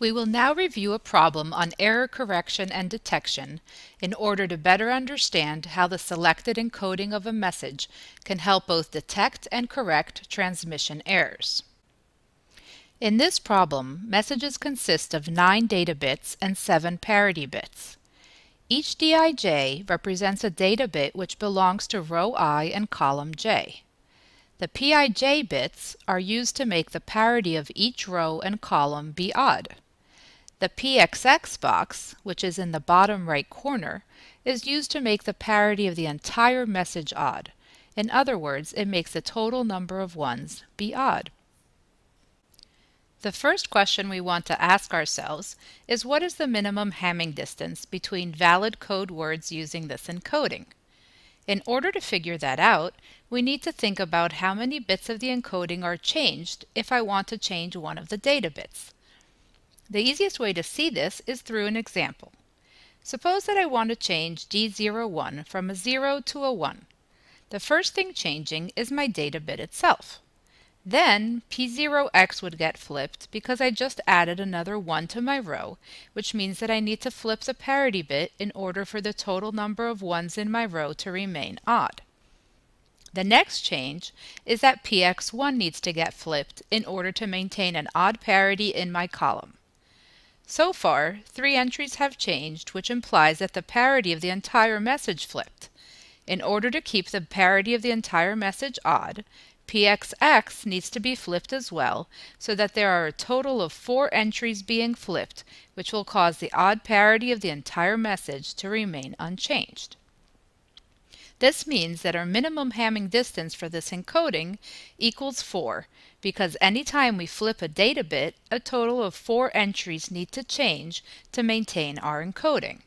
We will now review a problem on error correction and detection in order to better understand how the selected encoding of a message can help both detect and correct transmission errors. In this problem, messages consist of 9 data bits and 7 parity bits. Each Dij represents a data bit which belongs to row i and column j. The Pij bits are used to make the parity of each row and column be odd. The PXX box, which is in the bottom right corner, is used to make the parity of the entire message odd. In other words, it makes the total number of ones be odd. The first question we want to ask ourselves is what is the minimum Hamming distance between valid code words using this encoding? In order to figure that out, we need to think about how many bits of the encoding are changed if I want to change one of the data bits. The easiest way to see this is through an example. Suppose that I want to change D01 from a 0 to a 1. The first thing changing is my data bit itself. Then P0x would get flipped because I just added another 1 to my row, which means that I need to flip the parity bit in order for the total number of 1s in my row to remain odd. The next change is that PX1 needs to get flipped in order to maintain an odd parity in my column. So far, three entries have changed, which implies that the parity of the entire message flipped. In order to keep the parity of the entire message odd, PXX needs to be flipped as well, so that there are a total of four entries being flipped, which will cause the odd parity of the entire message to remain unchanged. This means that our minimum Hamming distance for this encoding equals 4, because anytime we flip a data bit, a total of 4 entries need to change to maintain our encoding.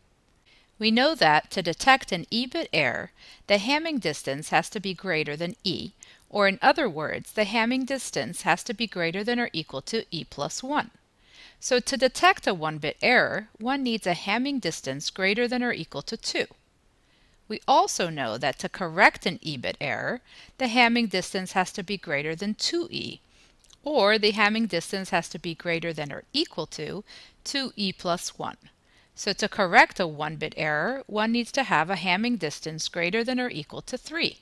We know that to detect an E-bit error, the Hamming distance has to be greater than E, or in other words, the Hamming distance has to be greater than or equal to E plus 1. So to detect a 1-bit error, one needs a Hamming distance greater than or equal to 2. We also know that to correct an e-bit error, the Hamming distance has to be greater than 2e, or the Hamming distance has to be greater than or equal to 2e plus 1. So to correct a 1-bit error, one needs to have a Hamming distance greater than or equal to 3.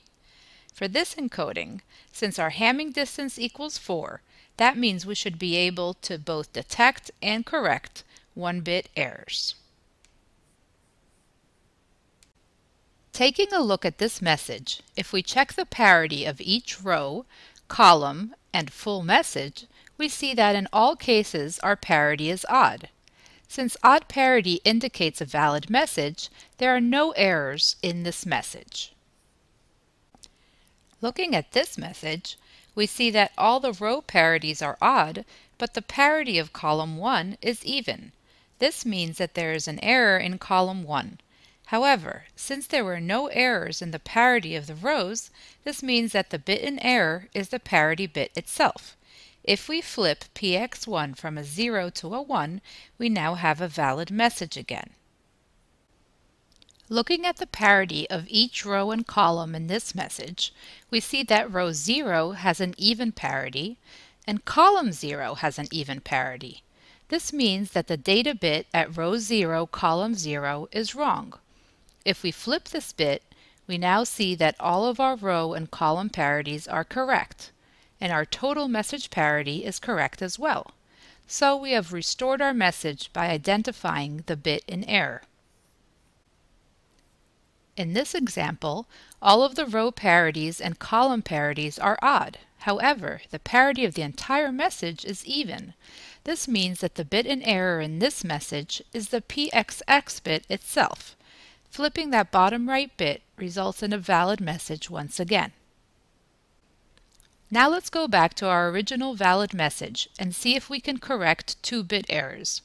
For this encoding, since our Hamming distance equals 4, that means we should be able to both detect and correct 1-bit errors. Taking a look at this message, if we check the parity of each row, column, and full message, we see that in all cases our parity is odd. Since odd parity indicates a valid message, there are no errors in this message. Looking at this message, we see that all the row parities are odd, but the parity of column 1 is even. This means that there is an error in column 1. However, since there were no errors in the parity of the rows, this means that the bit in error is the parity bit itself. If we flip px1 from a 0 to a 1, we now have a valid message again. Looking at the parity of each row and column in this message, we see that row 0 has an even parity and column 0 has an even parity. This means that the data bit at row 0, column 0 is wrong. If we flip this bit, we now see that all of our row and column parities are correct, and our total message parity is correct as well. So we have restored our message by identifying the bit in error. In this example, all of the row parities and column parities are odd. However, the parity of the entire message is even. This means that the bit in error in this message is the PXX bit itself. Flipping that bottom right bit results in a valid message once again. Now let's go back to our original valid message and see if we can correct 2-bit errors.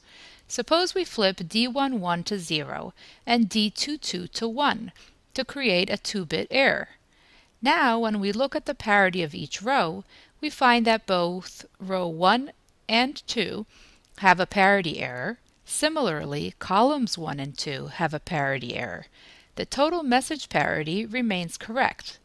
Suppose we flip D11 to 0 and D22 to 1 to create a 2-bit error. Now when we look at the parity of each row, we find that both row 1 and 2 have a parity error, Similarly, columns 1 and 2 have a parity error. The total message parity remains correct.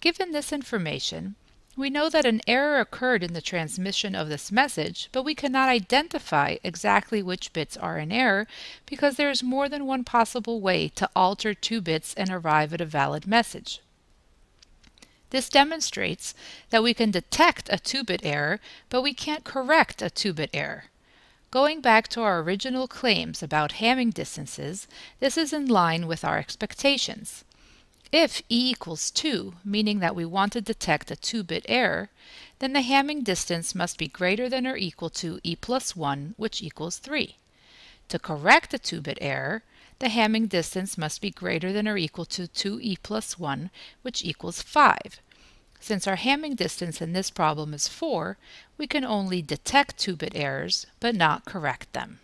Given this information, We know that an error occurred in the transmission of this message, but we cannot identify exactly which bits are in error because there is more than one possible way to alter two bits and arrive at a valid message. This demonstrates that we can detect a 2-bit error, but we can't correct a 2-bit error. Going back to our original claims about Hamming distances, this is in line with our expectations. If e equals 2, meaning that we want to detect a 2-bit error, then the Hamming distance must be greater than or equal to e plus 1, which equals 3. To correct a 2-bit error, the Hamming distance must be greater than or equal to 2e plus 1, which equals 5. Since our Hamming distance in this problem is 4, we can only detect 2-bit errors, but not correct them.